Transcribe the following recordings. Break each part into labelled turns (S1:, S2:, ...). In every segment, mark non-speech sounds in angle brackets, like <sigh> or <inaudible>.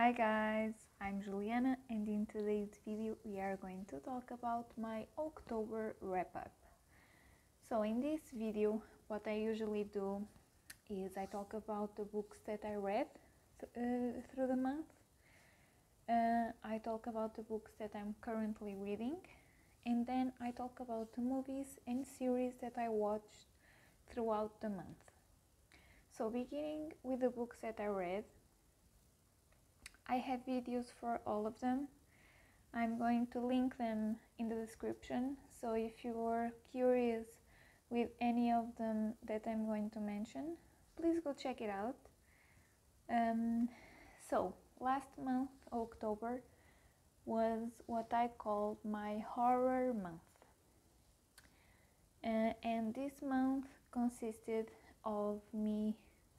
S1: Hi guys, I'm Juliana and in today's video we are going to talk about my October wrap up. So in this video what I usually do is I talk about the books that I read th uh, through the month. Uh, I talk about the books that I'm currently reading and then I talk about the movies and series that I watched throughout the month. So beginning with the books that I read, I have videos for all of them. I'm going to link them in the description, so if you are curious with any of them that I'm going to mention, please go check it out. Um, so, last month, October, was what I called my horror month. Uh, and this month consisted of me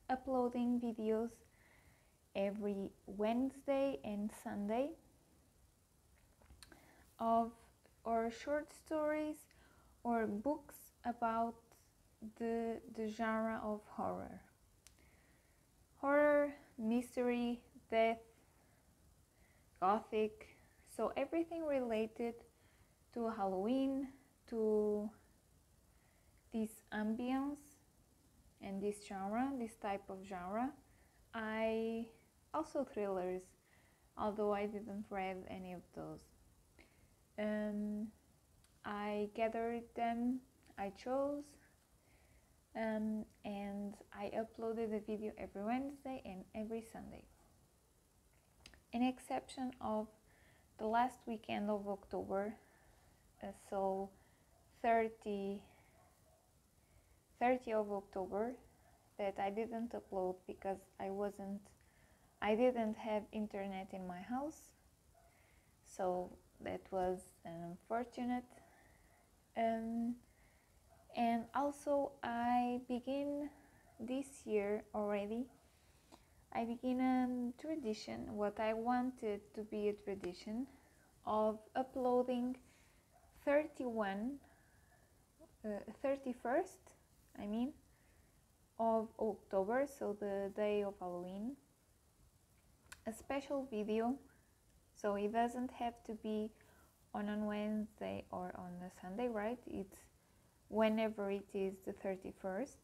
S1: uploading videos every Wednesday and Sunday of or short stories or books about the, the genre of horror. Horror, mystery, death, gothic, so everything related to Halloween, to this ambience and this genre, this type of genre. I also thrillers, although I didn't read any of those. Um, I gathered them, I chose, um, and I uploaded a video every Wednesday and every Sunday. An exception of the last weekend of October, uh, so 30 30 of October that I didn't upload because I wasn't I didn't have internet in my house so that was unfortunate um, and also I begin this year already I begin a tradition what I wanted to be a tradition of uploading 31 uh, 31st I mean, of October, so the day of Halloween, a special video. So it doesn't have to be on a Wednesday or on a Sunday, right? It's whenever it is the 31st.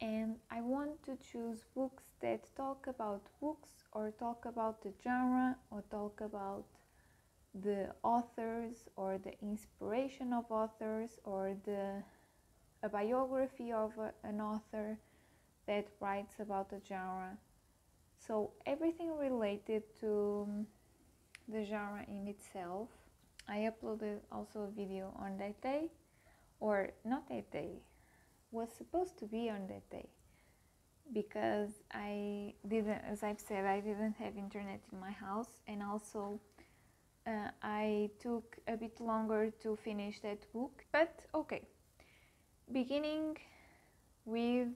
S1: And I want to choose books that talk about books or talk about the genre or talk about the authors or the inspiration of authors or the a biography of a, an author that writes about the genre. So everything related to um, the genre in itself. I uploaded also a video on that day, or not that day, was supposed to be on that day because I didn't, as I've said, I didn't have internet in my house, and also uh, I took a bit longer to finish that book. But okay, beginning with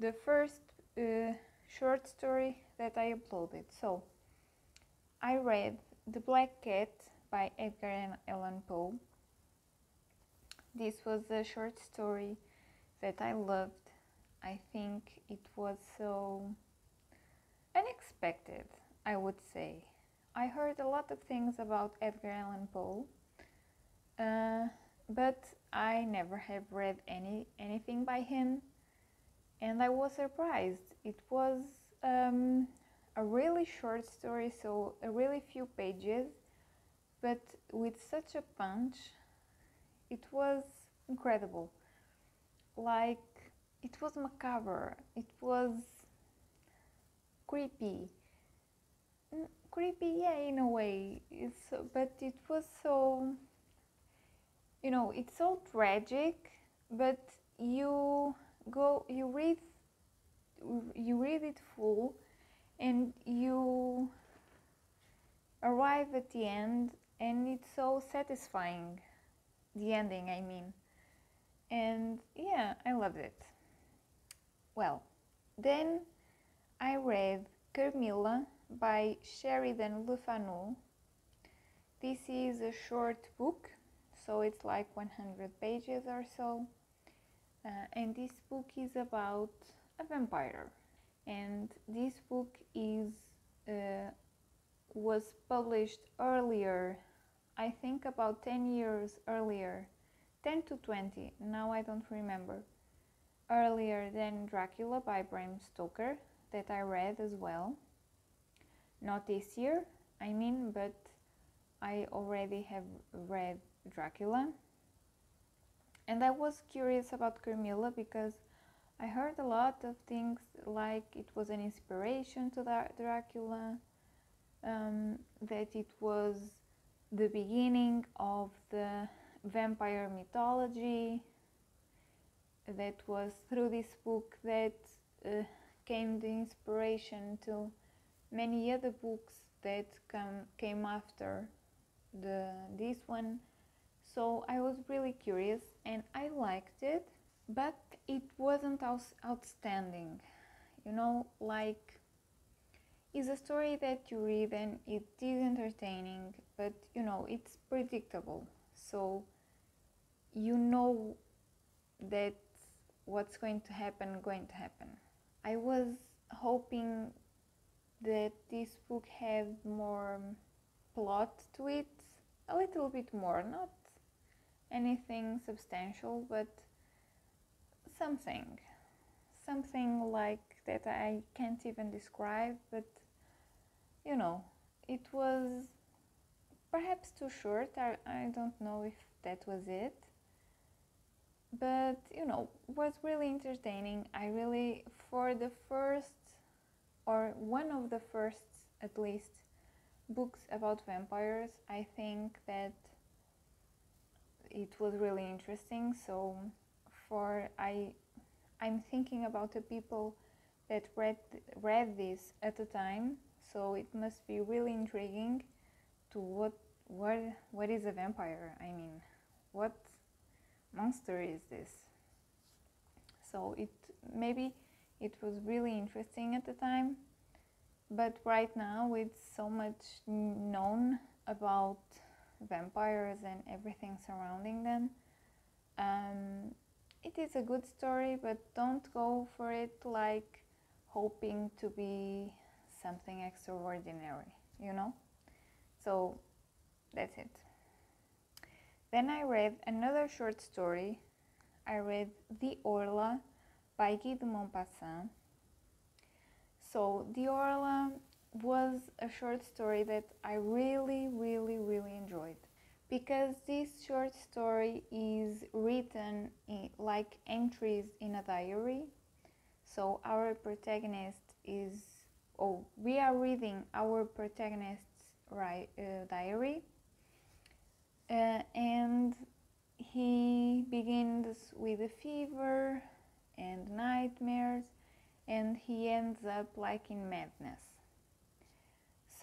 S1: the first short story that I uploaded. So, I read The Black Cat by Edgar Allan Poe. This was a short story that I loved. I think it was so unexpected, I would say. I heard a lot of things about Edgar Allan Poe, uh, but I never have read any anything by him, and I was surprised. It was um, a really short story, so a really few pages, but with such a punch. It was incredible. Like it was macabre. It was creepy. Creepy, yeah, in a way. It's but it was so you know it's so tragic but you go you read you read it full and you arrive at the end and it's so satisfying. The ending i mean. And yeah i loved it. Well then i read carmilla by sheridan le fanu this is a short book so it's like 100 pages or so. Uh, and this book is about a vampire. and this book is uh, was published earlier I think about 10 years earlier 10 to 20 now I don't remember earlier than Dracula by Bram Stoker that I read as well not this year I mean but I already have read Dracula and I was curious about Carmilla because I heard a lot of things like it was an inspiration to Dracula, um, that it was the beginning of the vampire mythology, that was through this book that uh, came the inspiration to many other books that come, came after the, this one. So I was really curious and I liked it but it wasn't outstanding. You know like it's a story that you read and it is entertaining but you know it's predictable. So you know that what's going to happen going to happen. I was hoping that this book had more plot to it a little bit more not anything substantial but something. Something like that I can't even describe but you know it was perhaps too short. I, I don't know if that was it. But you know was really entertaining. I really for the first or one of the first at least books about vampires I think that it was really interesting. So for I I'm thinking about the people that read read this at the time. So it must be really intriguing to what what what is a vampire? I mean what monster is this? So it maybe it was really interesting at the time. But right now with so much known about vampires and everything surrounding them um, it is a good story, but don't go for it like hoping to be something extraordinary, you know? So that's it. Then I read another short story. I read The Horla by Guy de Maupassant. So The Horla was a short story that I really, really, really enjoyed because this short story is written in, like entries in a diary. So our protagonist is, oh, we are reading our protagonist's right, uh, diary, uh, and he begins with a fever and nightmares, and he ends up like in madness.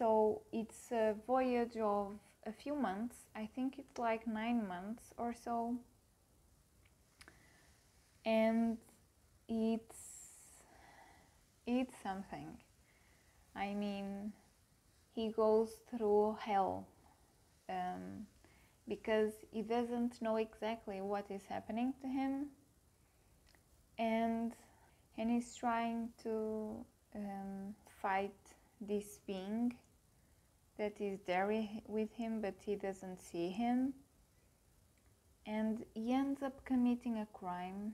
S1: So it's a voyage of a few months. I think it's like nine months or so. And it's it's something. I mean, he goes through hell um, because he doesn't know exactly what is happening to him, and and he's trying to um, fight this being that is there with him but he doesn't see him. And he ends up committing a crime.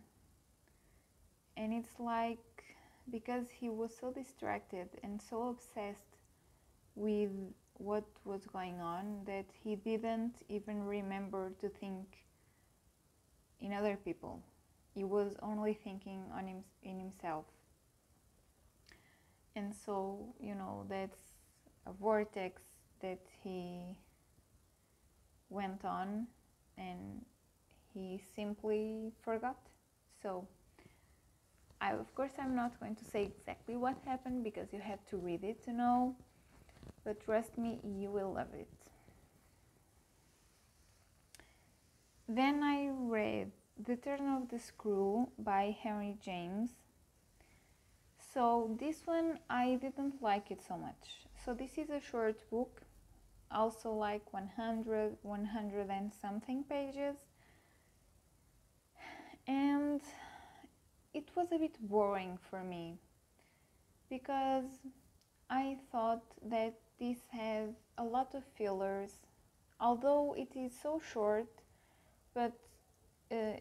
S1: And it's like because he was so distracted and so obsessed with what was going on that he didn't even remember to think in other people. He was only thinking on him in himself. And so you know that's a vortex that he went on and he simply forgot. So, I, of course, I'm not going to say exactly what happened because you have to read it to know, but trust me, you will love it. Then I read The Turn of the Screw by Henry James. So, this one I didn't like it so much. So, this is a short book also like 100 100 and something pages. And it was a bit boring for me because I thought that this has a lot of fillers, although it is so short, but uh,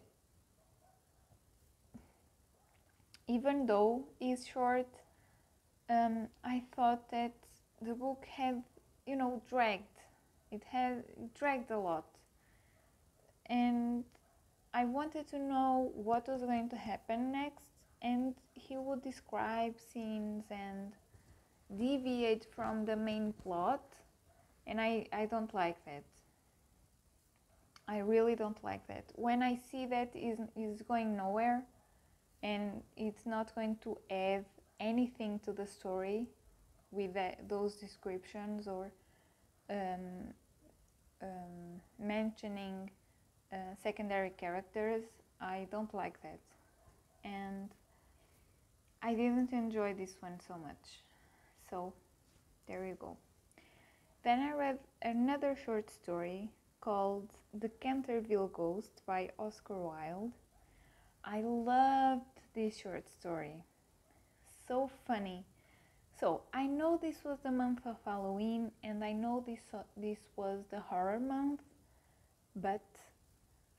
S1: even though it's short, um, I thought that the book had, you know, dragged. It had dragged a lot. And I wanted to know what was going to happen next, and he would describe scenes and deviate from the main plot, and I, I don't like that. I really don't like that. When I see that is is going nowhere, and it's not going to add anything to the story with that, those descriptions or um, um, mentioning uh, secondary characters, I don't like that. And I didn't enjoy this one so much. So there you go. Then I read another short story called The Canterville Ghost by Oscar Wilde. I loved this short story. So funny. So I know this was the month of Halloween and I know this uh, this was the horror month, but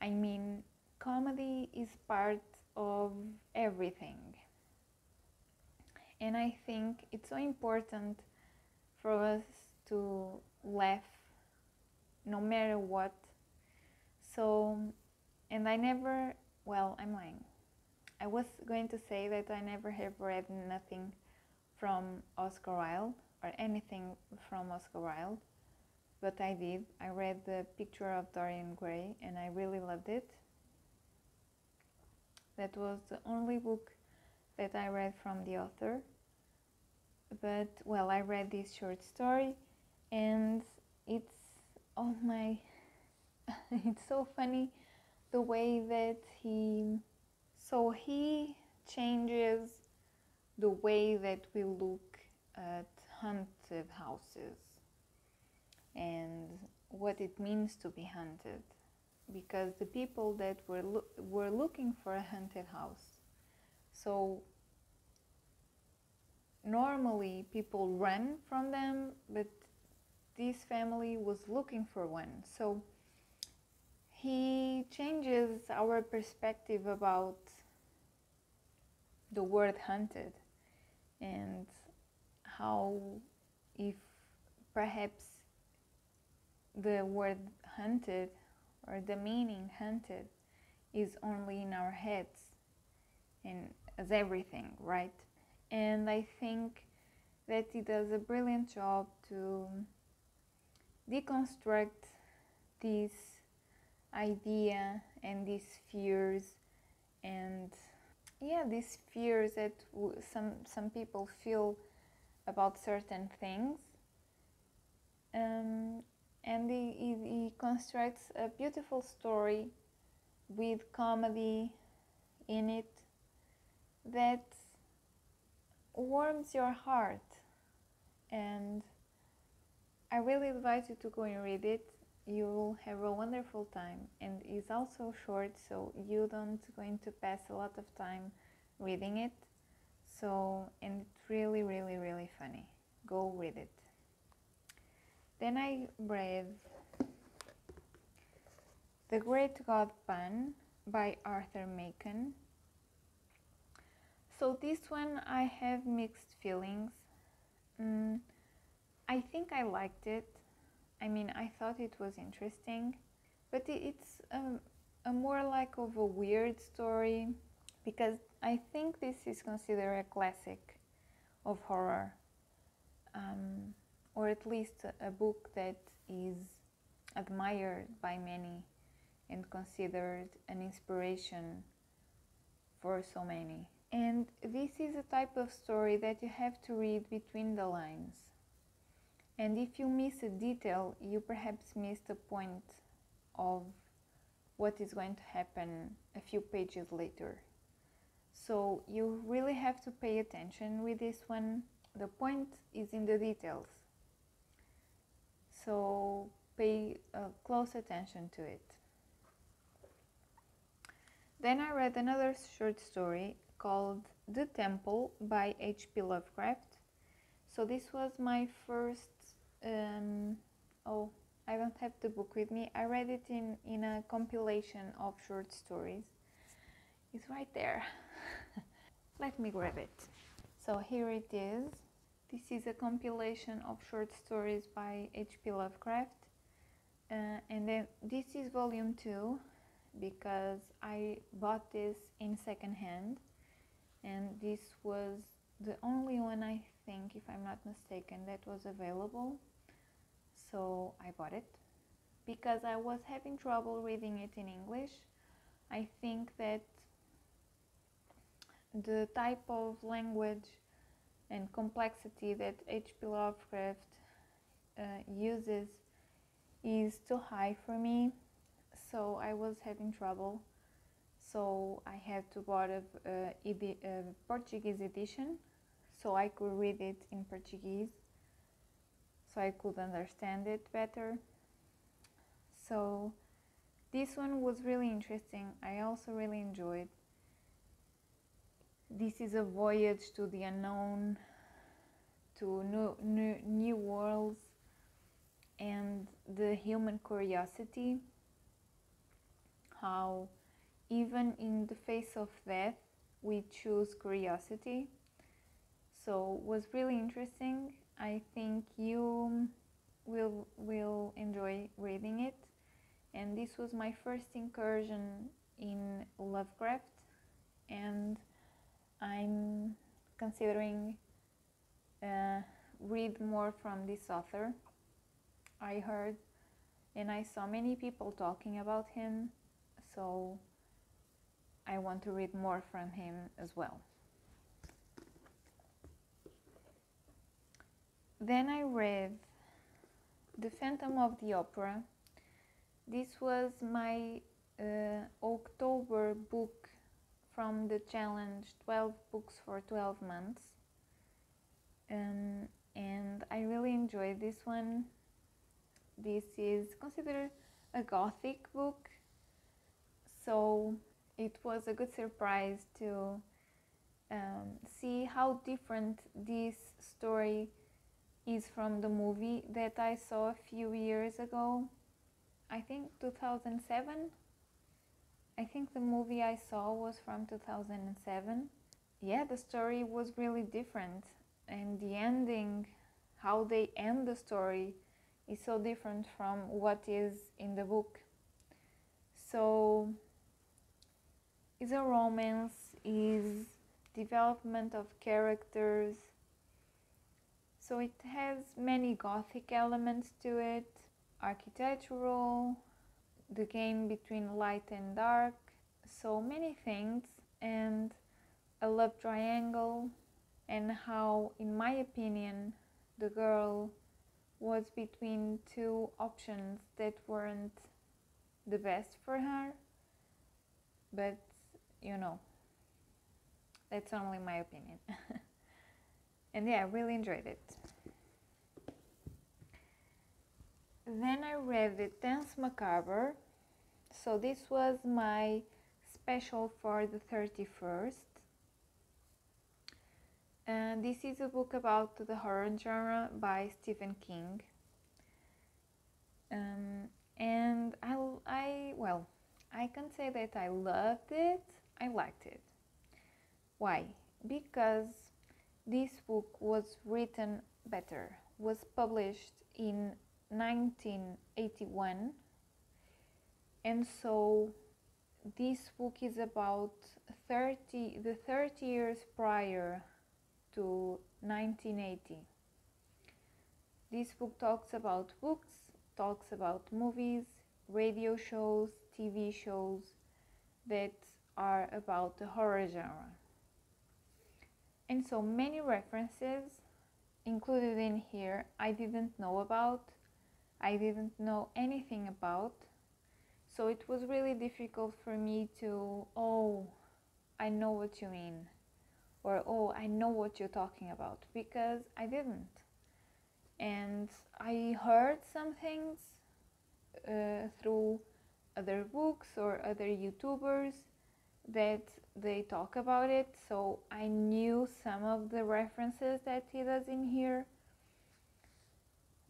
S1: I mean comedy is part of everything. And I think it's so important for us to laugh no matter what. So, and I never, well, I'm lying. I was going to say that I never have read nothing from Oscar Wilde or anything from Oscar Wilde, but I did. I read the picture of Dorian Gray and I really loved it. That was the only book that I read from the author. But well, I read this short story and it's oh my <laughs> it's so funny the way that he so he changes the way that we look at haunted houses and what it means to be haunted because the people that were lo- were looking for a haunted house so normally people run from them but this family was looking for one. So he changes our perspective about the word hunted and how if perhaps the word hunted or the meaning hunted is only in our heads and as everything right? And i think that he does a brilliant job to deconstruct this idea and these fears and yeah these fears that some some people feel about certain things um, and he, he, he constructs a beautiful story with comedy in it that warms your heart. And i really advise you to go and read it you will have a wonderful time. And it's also short so you don't going to pass a lot of time reading it. So and it's really really really funny. Go read it. Then i read the great god pan by arthur machen. So this one i have mixed feelings. Mm, i think i liked it I mean, I thought it was interesting, but it's um, a more like of a weird story because I think this is considered a classic of horror, um, or at least a book that is admired by many and considered an inspiration for so many. And this is a type of story that you have to read between the lines and if you miss a detail, you perhaps missed a point of what is going to happen a few pages later. So you really have to pay attention with this one. The point is in the details. So pay uh, close attention to it. Then I read another short story called The Temple by H.P. Lovecraft. So this was my first. Um, oh, I don't have the book with me. I read it in in a compilation of short stories. It's right there. <laughs> Let me grab it. So here it is. This is a compilation of short stories by H.P. Lovecraft. Uh, and then this is volume 2 because I bought this in second hand and this was the only one I think if I'm not mistaken that was available so I bought it because I was having trouble reading it in English I think that the type of language and complexity that H.P. Lovecraft uh, uses is too high for me, so I was having trouble. So I had to buy a, uh, edi- a Portuguese edition so I could read it in Portuguese, so I could understand it better. So this one was really interesting. I also really enjoyed this is a voyage to the unknown, to new, new, new worlds, and the human curiosity. How, even in the face of death, we choose curiosity. So was really interesting. I think you will will enjoy reading it. And this was my first incursion in Lovecraft, and I'm considering uh, read more from this author. I heard and I saw many people talking about him, so I want to read more from him as well. Then I read The Phantom of the Opera. This was my uh, October book from the challenge 12 books for 12 months. Um, and I really enjoyed this one. This is considered a gothic book, so it was a good surprise to um, see how different this story is from the movie that I saw a few years ago. I think 2007 I think the movie I saw was from 2007. Yeah, the story was really different, and the ending, how they end the story, is so different from what is in the book. So, is a romance, is development of characters. So it has many gothic elements to it, architectural, the game between light and dark, so many things, and a love triangle, and how, in my opinion, the girl was between two options that weren't the best for her, but you know, that's only my opinion. <laughs> and yeah, I really enjoyed it. Then I read The Danse Macabre. So this was my special for the 31st. And this is a book about the horror genre by Stephen King. Um, and I, I, well, I can say that I loved it. I liked it. Why? Because this book was written better, was published in 1981 and so this book is about 30 the 30 years prior to 1980 this book talks about books talks about movies radio shows tv shows that are about the horror genre. And so many references included in here i didn't know about I didn't know anything about. So it was really difficult for me to, oh, I know what you mean, or oh, I know what you're talking about, because I didn't. And I heard some things uh, through other books or other YouTubers that they talk about it, so I knew some of the references that he does in here.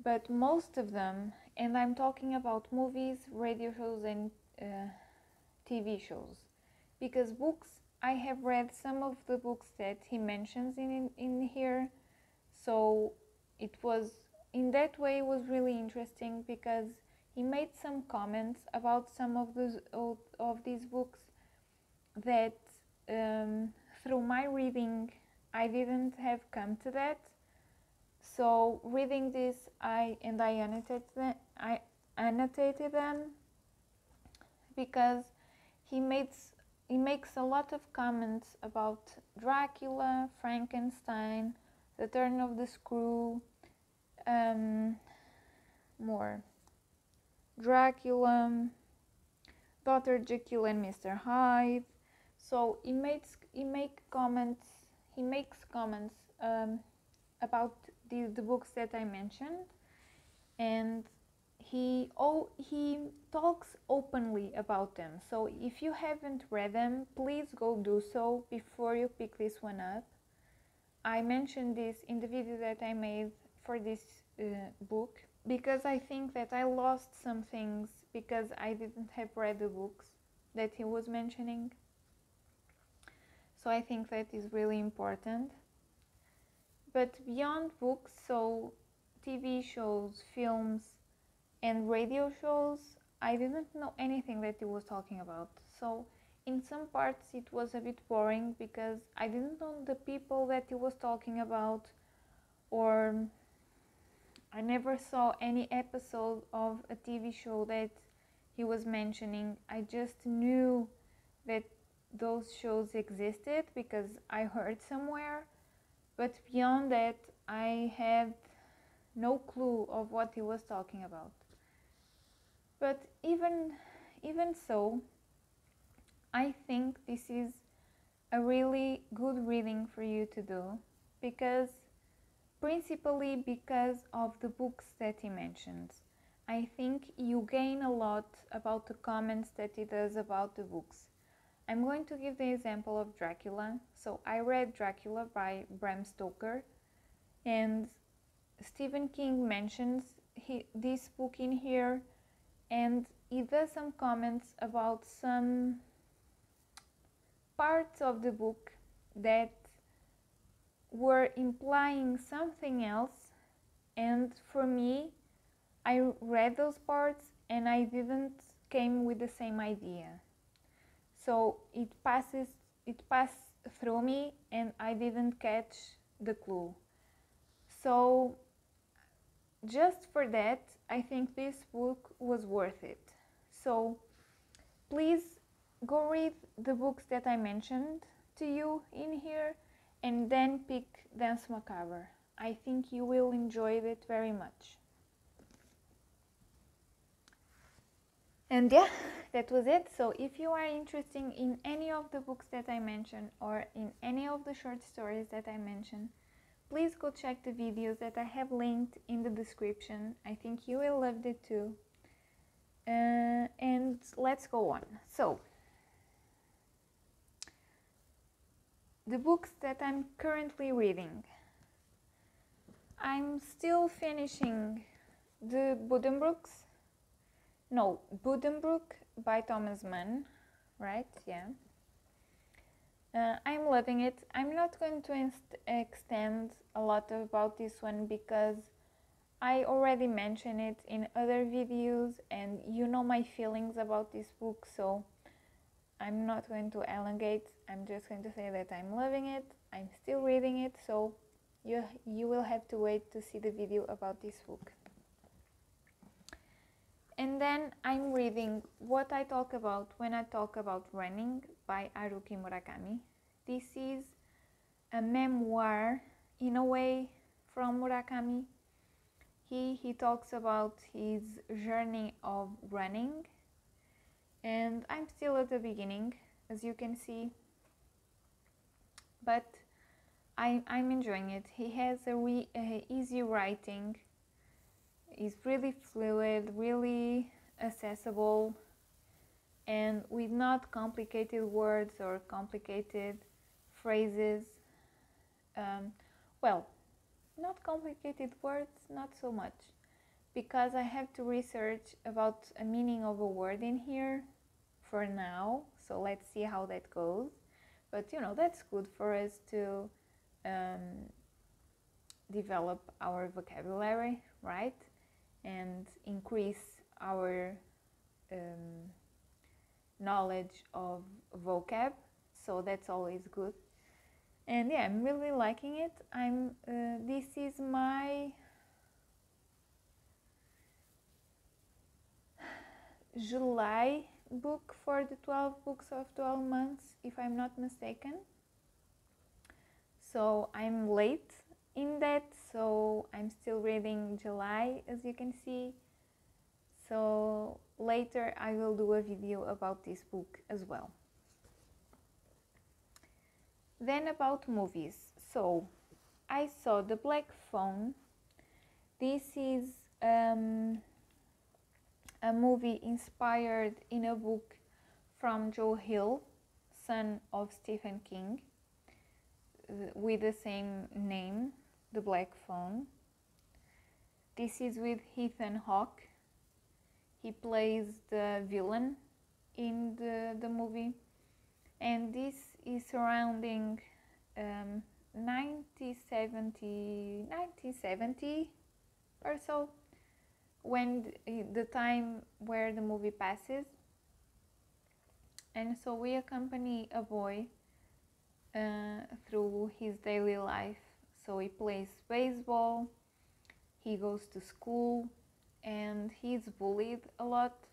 S1: But most of them, and I'm talking about movies, radio shows, and uh, TV shows, because books, I have read some of the books that he mentions in, in here, so it was in that way it was really interesting because he made some comments about some of those of, of these books that um, through my reading I didn't have come to that. So reading this, I and I annotated them, I annotated them because he makes he makes a lot of comments about Dracula, Frankenstein, the turn of the screw, um, more Dracula, Dr. Jekyll and Mr. Hyde. So he makes he make comments he makes comments um, about the, books that I mentioned and he oh he talks openly about them so if you haven't read them please go do so before you pick this one up I mentioned this in the video that I made for this uh, book because I think that I lost some things because I didn't have read the books that he was mentioning. So I think that is really important. But beyond books, so TV shows, films, and radio shows, I didn't know anything that he was talking about. So in some parts it was a bit boring because I didn't know the people that he was talking about or I never saw any episode of a TV show that he was mentioning. I just knew that those shows existed because I heard somewhere, but beyond that, I had no clue of what he was talking about. But even even so, I think this is a really good reading for you to do because principally because of the books that he mentions. I think you gain a lot about the comments that he does about the books. I'm going to give the example of Dracula. So I read Dracula by Bram Stoker and Stephen King mentions he, this book in here and he does some comments about some parts of the book that were implying something else and for me I read those parts and I didn't came with the same idea so it passes it passed through me and I didn't catch the clue so just for that I think this book was worth it so please go read the books that I mentioned to you in here and then pick Danse Macabre. I think you will enjoy it very much. And yeah, <laughs> that was it. So if you are interested in any of the books that I mentioned or in any of the short stories that I mentioned, please go check the videos that I have linked in the description. I think you will love it too. Uh, and let's go on. So, the books that I'm currently reading. I'm still finishing the Buddenbrooks. No, Buddenbrook by Thomas Mann, right? Yeah. Uh, I'm loving it. I'm not going to extend a lot about this one because I already mentioned it in other videos and you know my feelings about this book, so I'm not going to elongate. I'm just going to say that I'm loving it. I'm still reading it, so you you will have to wait to see the video about this book. And then I'm reading What I Talk About When I Talk About Running by Haruki Murakami. This is a memoir in a way from Murakami. He he talks about his journey of running and I'm still at the beginning as you can see but I, I'm enjoying it he has a re, uh, easy writing It's really fluid really accessible and with not complicated words or complicated phrases. Um, well, not complicated words, not so much, because I have to research about a meaning of a word in here for now. So let's see how that goes. But you know, that's good for us to um, develop our vocabulary, right? And increase our um, knowledge of vocab. So that's always good. And yeah, I'm really liking it. I'm. Uh, this is my July book for the 12 books of 12 months, if I'm not mistaken. So I'm late in that, so I'm still reading July, as you can see. So later I will do a video about this book as well. Then about movies. So I saw The Black Phone. This is um, a movie inspired in a book from Joe Hill, son of Stephen King, with the same name, The Black Phone. This is with Ethan Hawke. He plays the villain in the, the movie, and this is surrounding um, 1970, 1970 or so when the time where the movie passes and so we accompany a boy uh, through his daily life so he plays baseball he goes to school and he's bullied a lot.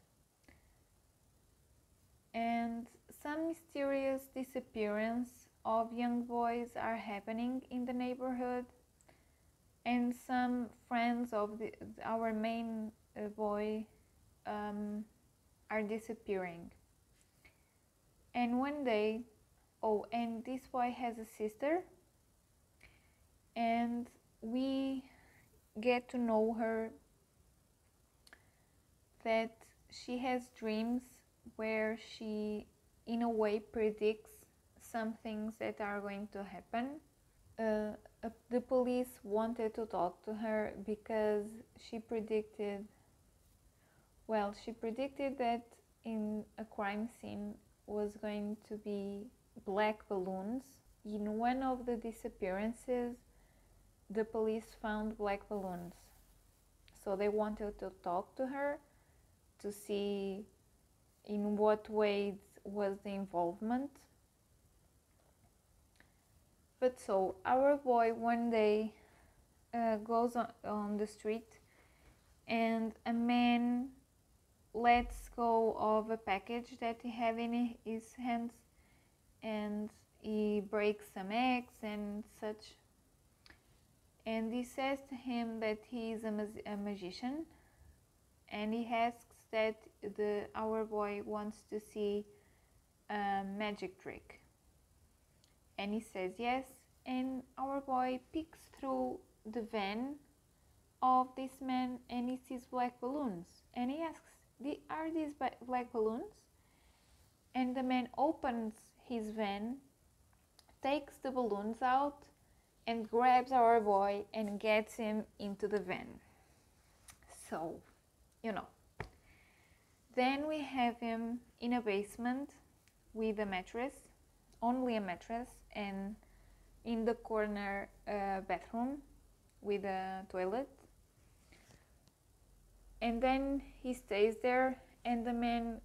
S1: And some mysterious disappearance of young boys are happening in the neighborhood. And some friends of the, our main uh, boy um, are disappearing. And one day, oh, and this boy has a sister, and we get to know her that she has dreams where she, in a way, predicts some things that are going to happen. Uh, uh, the police wanted to talk to her because she predicted well she predicted that in a crime scene was going to be black balloons in one of the disappearances the police found black balloons. So they wanted to talk to her to see in what ways was the involvement. But so our boy one day uh, goes on, on the street and a man lets go of a package that he had in his hands and he breaks some eggs and such and he says to him that he is a, a magician and he asks that the our boy wants to see a magic trick. And he says yes and our boy peeks through the van of this man and he sees black balloons. And he asks are these black balloons? And the man opens his van takes the balloons out and grabs our boy and gets him into the van. So you know. Then we have him in a basement with a mattress only a mattress and in the corner uh, bathroom with a toilet. And then he stays there and the man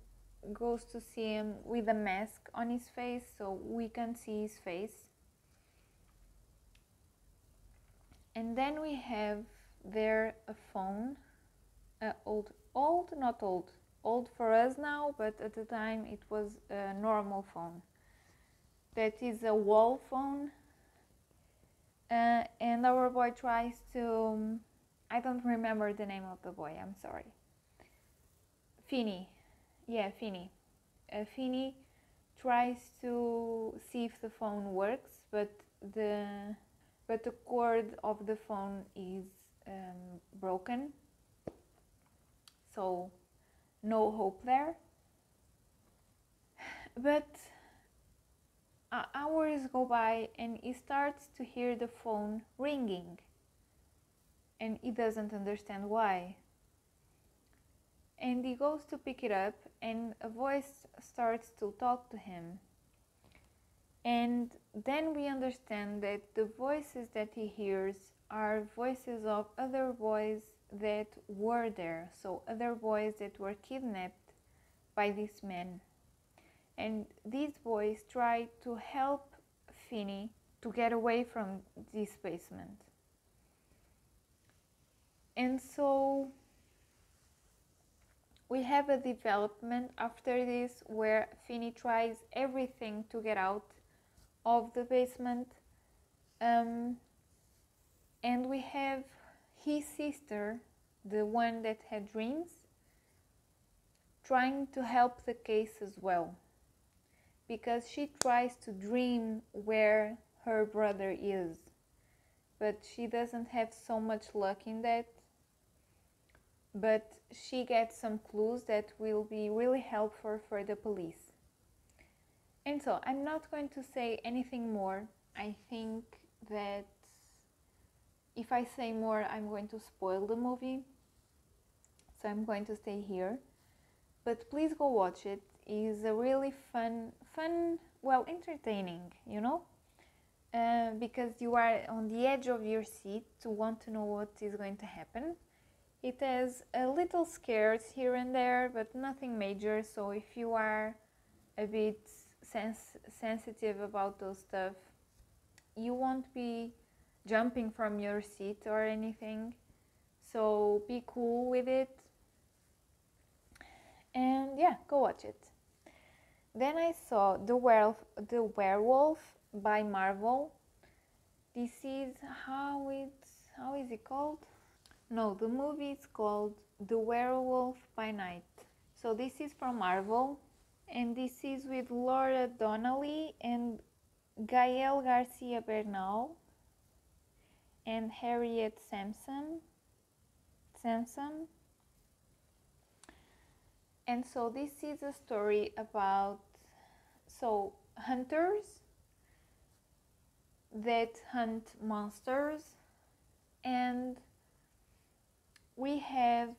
S1: goes to see him with a mask on his face so we can see his face and then we have there a phone uh, old old not old old for us now but at the time it was a normal phone. That is a wall phone. Uh, and our boy tries to um, I don't remember the name of the boy I'm sorry. Finney yeah Finney uh, tries to see if the phone works but the but the cord of the phone is um, broken so no hope there <sighs> But hours go by and he starts to hear the phone ringing and he doesn't understand why. And he goes to pick it up and a voice starts to talk to him. And then we understand that the voices that he hears are voices of other boys that were there, so other boys that were kidnapped by this man. And these boys try to help Finney to get away from this basement. And so we have a development after this where Finney tries everything to get out of the basement. Um, and we have his sister, the one that had dreams, trying to help the case as well. Because she tries to dream where her brother is, but she doesn't have so much luck in that. But she gets some clues that will be really helpful for the police. And so I'm not going to say anything more. I think that if I say more, I'm going to spoil the movie. So I'm going to stay here. But please go watch it. It's a really fun, fun, well, entertaining, you know? Uh, because you are on the edge of your seat to want to know what is going to happen. It has a little scares here and there, but nothing major. So if you are a bit sens- sensitive about those stuff, you won't be jumping from your seat or anything. So be cool with it. And yeah, go watch it. Then I saw The Werewolf, the Werewolf by Marvel. This is how it's how is it called? No, the movie is called The Werewolf by Night. So this is from Marvel and this is with Laura Donnelly and Gael Garcia Bernal and Harriet Sampson. Sampson. And so this is a story about so hunters that hunt monsters and we have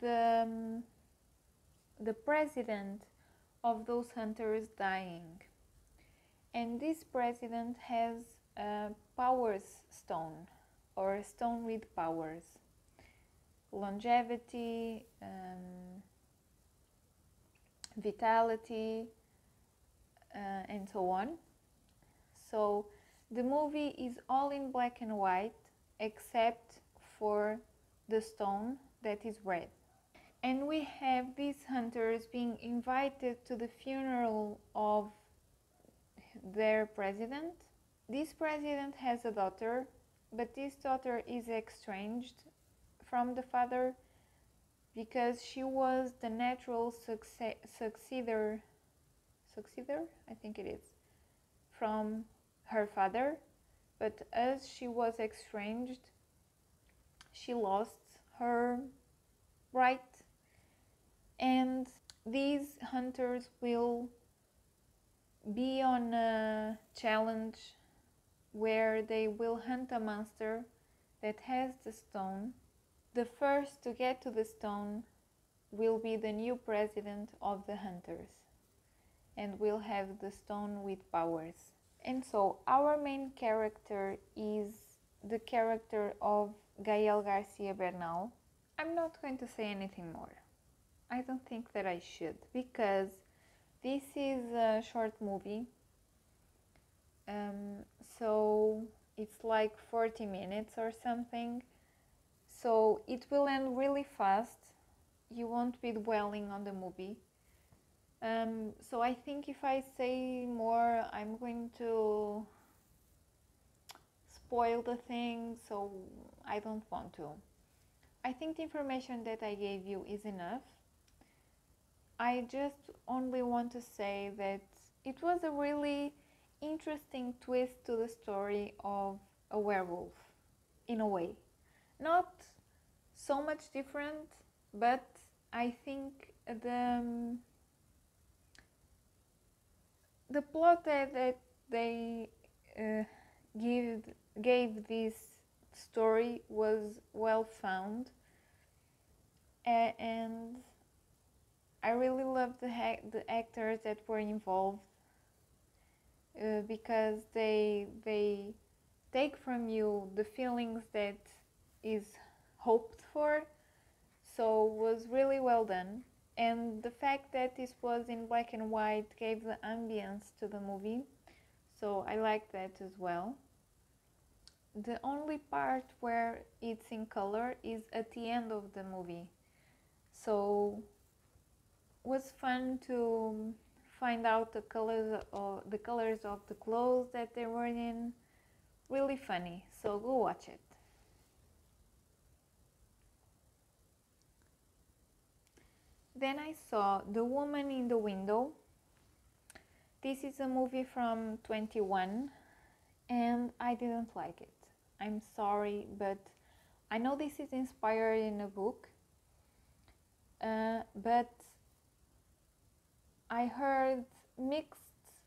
S1: the um, the president of those hunters dying. And this president has a powers stone or a stone with powers, longevity, um, vitality, uh, and so on. So the movie is all in black and white except for the stone that is red. And we have these hunters being invited to the funeral of their president. This president has a daughter, but this daughter is estranged from the father because she was the natural successor successor I think it is from her father but as she was estranged she lost her right and these hunters will be on a challenge where they will hunt a monster that has the stone. The first to get to the stone will be the new president of the hunters and will have the stone with powers. And so our main character is the character of Gael Garcia Bernal. I'm not going to say anything more. I don't think that I should because this is a short movie. Um, so it's like 40 minutes or something. So it will end really fast. You won't be dwelling on the movie. Um, so I think if I say more, I'm going to spoil the thing, so I don't want to. I think the information that I gave you is enough. I just only want to say that it was a really interesting twist to the story of a werewolf, in a way. Not so much different, but I think the um, the plot that, they uh, give gave this story was well found and I really love the ha- the actors that were involved uh, because they they take from you the feelings that is hoped for so it was really well done. And the fact that this was in black and white gave the ambience to the movie so I like that as well. The only part where it's in color is at the end of the movie. So was fun to find out the colors of the colors of the clothes that they were in. Really funny so go watch it. Then i saw the woman in the window. This is a movie from 21 and i didn't like it. I'm sorry but i know this is inspired in a book uh, but I heard mixed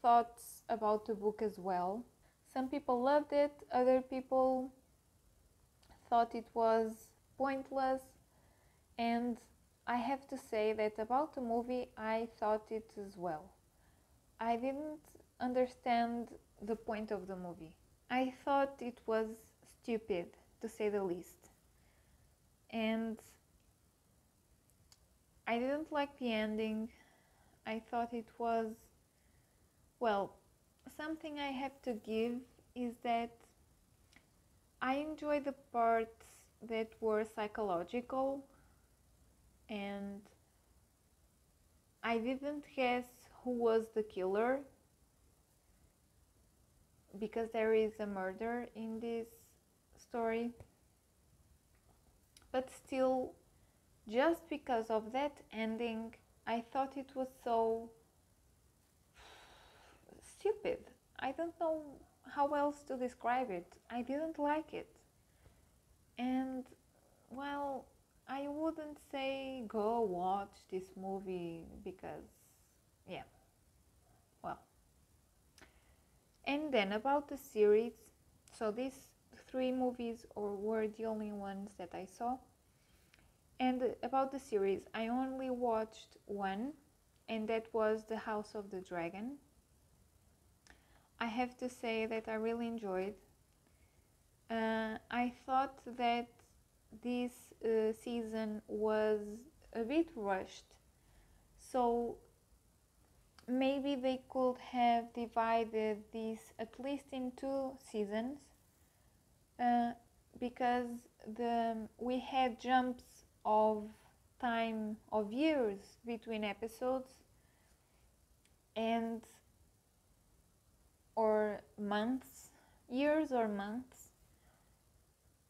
S1: thoughts about the book as well. Some people loved it, other people thought it was pointless, and I have to say that about the movie, I thought it as well. I didn't understand the point of the movie. I thought it was stupid, to say the least. And I didn't like the ending. I thought it was, well, something I have to give is that I enjoy the parts that were psychological and I didn't guess who was the killer because there is a murder in this story. But still, just because of that ending, I thought it was so stupid. I don't know how else to describe it. I didn't like it. And, well, I wouldn't say go watch this movie because, yeah, well. And then about the series, so these three movies or were the only ones that I saw. And about the series, I only watched one, and that was The House of the Dragon. I have to say that I really enjoyed. Uh, I thought that this uh, season was a bit rushed, so maybe they could have divided this at least in two seasons uh, because the we had jumps of time of years between episodes and or months years or months.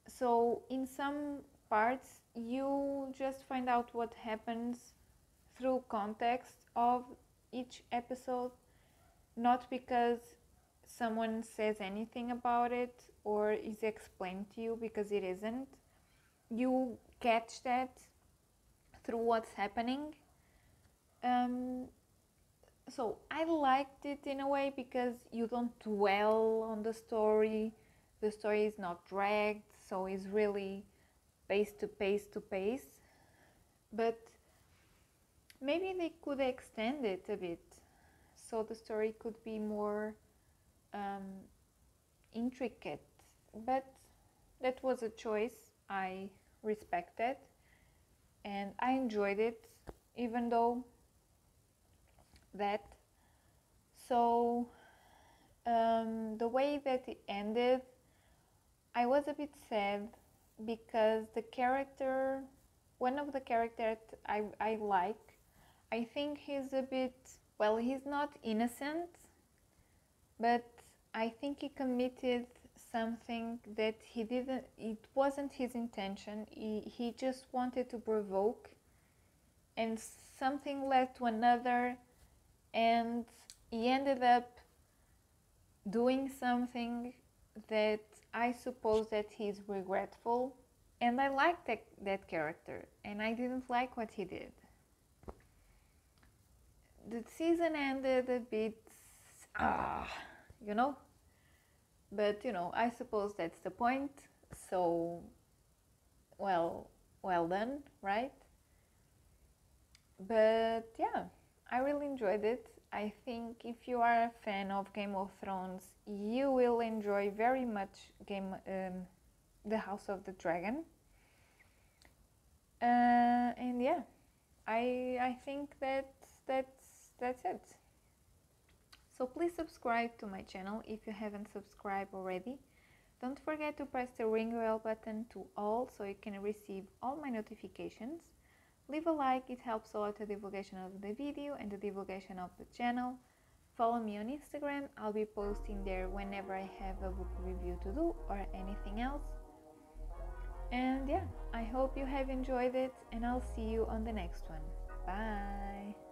S1: So in some parts you just find out what happens through context of each episode not because someone says anything about it or is explained to you because it isn't you catch that through what's happening. Um, so I liked it in a way because you don't dwell on the story. The story is not dragged, so it's really pace to pace to pace. But maybe they could extend it a bit so the story could be more um, intricate. But that was a choice I respected and I enjoyed it even though that so um, the way that it ended I was a bit sad because the character one of the characters I, I like I think he's a bit well he's not innocent but I think he committed something that he didn't it wasn't his intention he, he just wanted to provoke and something led to another and he ended up doing something that I suppose that he's regretful and I liked that, that character and I didn't like what he did. The season ended a bit ah, you know. But you know, I suppose that's the point. So, well, well done, right? But yeah, I really enjoyed it. I think if you are a fan of Game of Thrones, you will enjoy very much Game, um, The House of the Dragon. Uh, and yeah, I I think that that's that's it. So please subscribe to my channel if you haven't subscribed already. Don't forget to press the ring bell button to all so you can receive all my notifications. Leave a like, it helps a lot the divulgation of the video and the divulgation of the channel. Follow me on Instagram, I'll be posting there whenever I have a book review to do or anything else. And yeah, I hope you have enjoyed it and I'll see you on the next one. Bye!